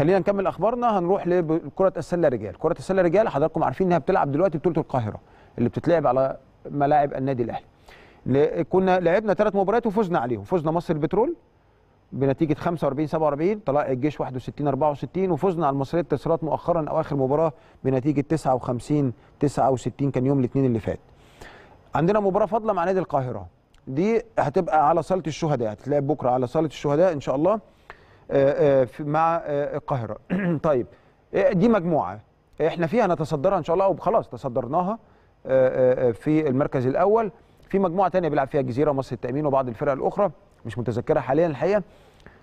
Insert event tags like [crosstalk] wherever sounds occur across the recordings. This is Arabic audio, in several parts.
خلينا نكمل أخبارنا. هنروح لكرة السلة رجال. كرة السلة رجال حضراتكم عارفين إنها بتلعب دلوقتي بطولة القاهرة اللي بتتلعب على ملاعب النادي الأهلي. كنا لعبنا ثلاث مباريات وفزنا عليهم. فزنا مصر البترول بنتيجة 45 47 طلائع الجيش 61 64 وفزنا على المصرية الاتصالات مؤخرا أو آخر مباراة بنتيجة 59 69 كان يوم الاثنين اللي فات. عندنا مباراة فاضلة مع نادي القاهرة. دي هتبقى على صالة الشهداء هتتلعب بكرة على صالة الشهداء إن شاء الله. مع آه، القاهرة. [clears throat] طيب آه، دي مجموعة. إحنا فيها نتصدرها إن شاء الله وخلاص تصدرناها آه، آه، في المركز الأول. في مجموعة تانية بيلعب فيها الجزيره ومصر التأمين وبعض الفرق الأخرى مش متذكرها حاليا الحقيقة.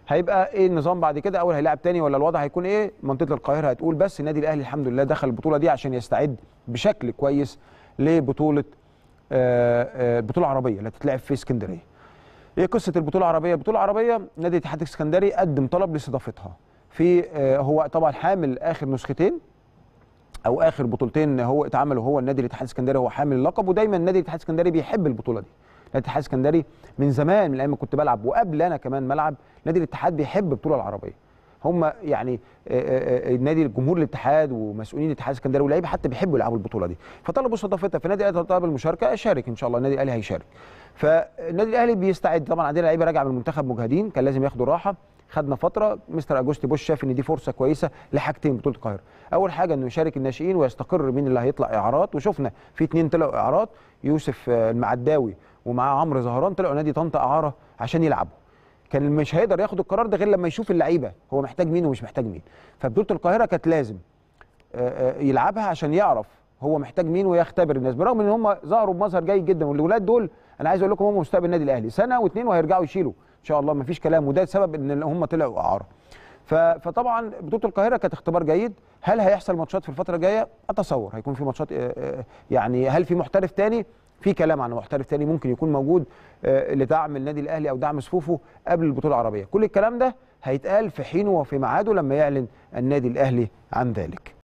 هيبقى إيه النظام بعد كده؟ أول هيلاعب تاني ولا الوضع هيكون إيه؟ منطقة القاهرة هتقول بس النادي الأهلي الحمد لله دخل البطولة دي عشان يستعد بشكل كويس لبطولة آه، آه، البطوله العربيه اللي هتتلعب في اسكندرية. إيه قصة البطولة العربية. البطولة العربية نادي الاتحاد الإسكندري قدم طلب لاستضافتها. في آه، هو طبعا حامل آخر نسختين أو آخر بطولتين هو اتعملوا هو النادي الاتحاد الإسكندري هو حامل اللقب ودايما النادي الاتحاد الإسكندري بيحب البطولة دي. نادي الاتحاد الإسكندري من زمان من أيام ما كنت بلعب وقبل أنا كمان ملعب نادي الاتحاد بيحب البطولة العربية. هم يعني آه، آه، آه، نادي جمهور الاتحاد ومسؤولين الاتحاد الاسكندري واللعيبة حتى بيحبوا يلعبوا البطولة دي. فطلبوا استضافتها فالنادي الأهلي طلب المشاركة شارك إن شاء الله النادي الأهلي هيشارك. فالنادي الأهلي بيستعد طبعا عندنا لعيبة راجعة من المنتخب مجهدين كان لازم ياخدوا راحة. خدنا فترة مستر أجوستي بوش شاف إن دي فرصة كويسة لحاجتين بطولة القاهرة. أول حاجة إنه يشارك الناشئين ويستقر مين اللي هيطلع إعارات. وشفنا في اثنين طلعوا إعارات يوسف المعداوي ومعاه عمرو زهران طلعوا نادي طنطا إعارة عشان يلعبوا. كان مش هيقدر ياخد القرار ده غير لما يشوف اللعيبة هو محتاج مين ومش محتاج مين. فبطولة القاهرة كانت لازم آه، آه، يلعبها عشان يعرف هو محتاج مين ويختبر الناس. برغم إن هم ظهروا بمظهر جيد جدا والولاد دول أنا عايز أقول لكم هم مستقبل النادي الأهلي. سنة واثنين وهيرجعوا يشيلوا. إن شاء الله مفيش كلام وده سبب إن هم طلعوا أعارة. فطبعا بطولة القاهرة كانت اختبار جيد. هل هيحصل ماتشات في الفترة الجاية؟ أتصور هيكون في ماتشات آه، يعني هل في محترف تاني؟ في كلام عن محترف تاني ممكن يكون موجود آه، لدعم النادي الأهلي أو دعم صفوفه قبل البطولة العربية. كل الكلام ده هيتقال في حينه وفي ميعاده لما يعلن النادي الأهلي عن ذلك.